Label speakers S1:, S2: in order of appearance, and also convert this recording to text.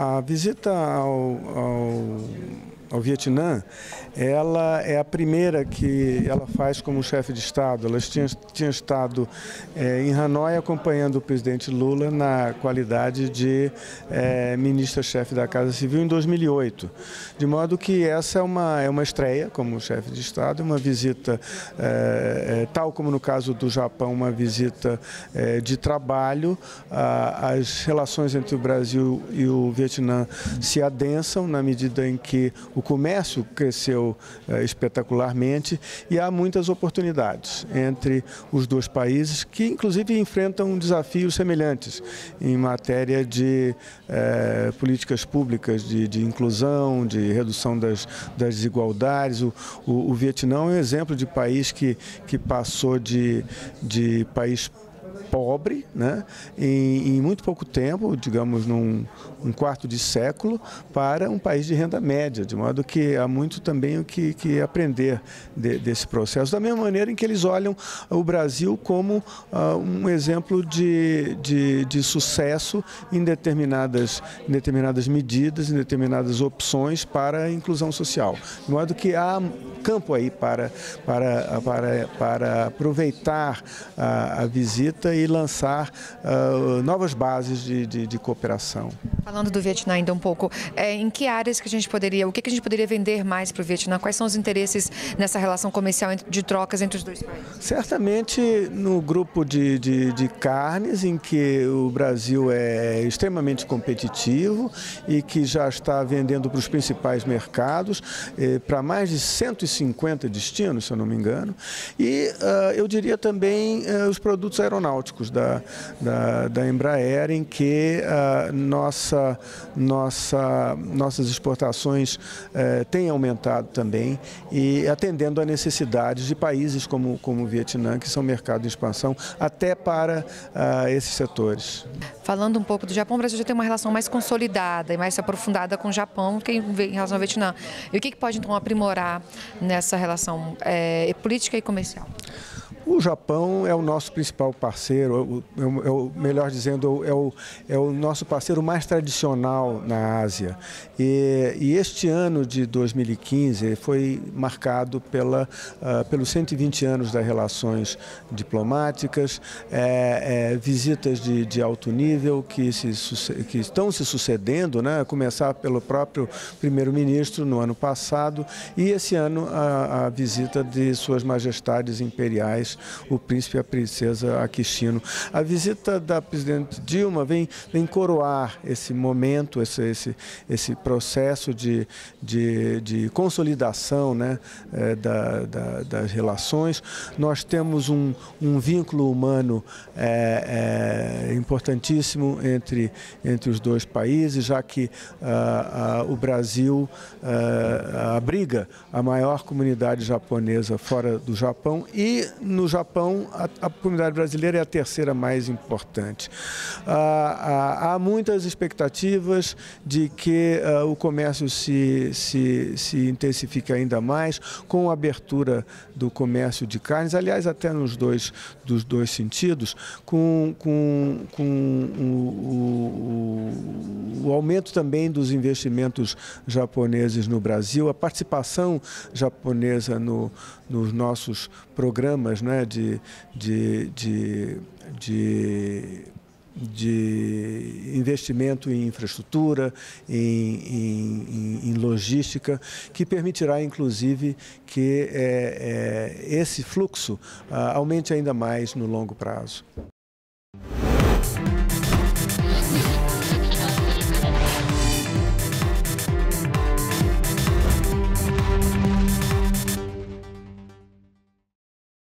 S1: a, visita ao, ao ao Vietnã, ela é a primeira que ela faz como chefe de Estado. Ela tinha, tinha estado é, em Hanoi acompanhando o presidente Lula na qualidade de é, ministra-chefe da Casa Civil em 2008. De modo que essa é uma, é uma estreia como chefe de Estado, uma visita, é, tal como no caso do Japão, uma visita de trabalho. as relações entre o Brasil e o Vietnã se adensam na medida em que o o comércio cresceu é, espetacularmente e há muitas oportunidades entre os dois países que, inclusive, enfrentam desafios semelhantes em matéria de é, políticas públicas de, de, inclusão, de redução das, das desigualdades. O, o, o Vietnã é um exemplo de país que, que passou de, de país pobre, né, em, em, muito pouco tempo, digamos num um quarto de século, para um país de renda média, de modo que há muito também o que, que aprender de, desse processo. Da mesma maneira em que eles olham o Brasil como uh, um exemplo de, de, de, sucesso em determinadas, em determinadas medidas, em determinadas opções para a inclusão social. De modo que há campo aí para, para, para, para aproveitar a, a visita e lançar uh, novas bases de, de, de, cooperação.
S2: Falando do Vietnã ainda um pouco, é, em que áreas que a gente poderia, o que, que a gente poderia vender mais para o Vietnã? Quais são os interesses nessa relação comercial de trocas entre os dois países?
S1: Certamente no grupo de, de, de carnes, em que o Brasil é extremamente competitivo e que já está vendendo para os principais mercados, eh, para mais de 150 destinos, se eu não me engano. E uh, eu diria também uh, os produtos aeronáuticos da, da, da Embraer, em que uh, nossa, nossa, nossas exportações uh, têm aumentado também e atendendo a necessidades de países como, como o Vietnã, que são mercado de expansão, até para uh, esses setores.
S2: Falando um pouco do Japão, o Brasil já tem uma relação mais consolidada e mais aprofundada com o Japão que em relação ao Vietnã. E o que, que pode então aprimorar nessa relação é, política e comercial?
S1: O Japão é o nosso principal parceiro, é o, melhor dizendo, é o, é o nosso parceiro mais tradicional na Ásia. E, e este ano de 2015 foi marcado pela, uh, pelos 120 anos das relações diplomáticas, é, é, visitas de, de, alto nível que, se, que estão se sucedendo, né? a começar pelo próprio primeiro-ministro no ano passado e esse ano a, a visita de Suas Majestades Imperiais o príncipe e a princesa Aquistino. A visita da presidente Dilma vem, vem coroar esse momento, esse, esse, esse processo de, de, de consolidação né, é, da, da, das relações. Nós temos um, um vínculo humano é, é, importantíssimo entre, entre os dois países, já que ah, ah, o Brasil ah, abriga a maior comunidade japonesa fora do Japão e no Japão, a, a comunidade brasileira é a terceira mais importante. Ah, há, há, muitas expectativas de que ah, o comércio se, se, se intensifique ainda mais com a abertura do comércio de carnes, aliás, até nos dois, dos dois sentidos, com, com, com o, o, o aumento também dos investimentos japoneses no Brasil, a participação japonesa no, nos nossos programas né, de, de, de, de de investimento em infraestrutura, em, em, em, logística, que permitirá, inclusive, que é, é, esse fluxo ah, aumente ainda mais no longo prazo.